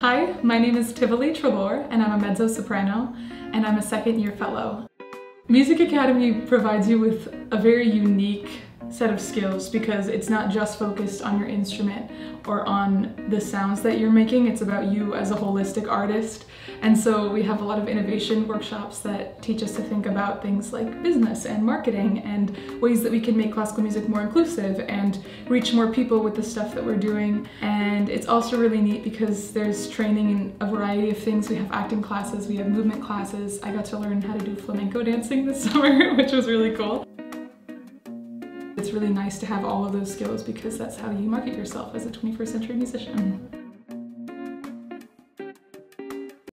Hi, my name is Tivoli Treloar and I'm a mezzo-soprano and I'm a second year fellow. Music Academy provides you with a very unique set of skills because it's not just focused on your instrument or on the sounds that you're making, it's about you as a holistic artist. And so we have a lot of innovation workshops that teach us to think about things like business and marketing and ways that we can make classical music more inclusive and reach more people with the stuff that we're doing. And it's also really neat because there's training in a variety of things. We have acting classes, we have movement classes. I got to learn how to do flamenco dancing this summer, which was really cool. It's really nice to have all of those skills because that's how you market yourself as a 21st century musician.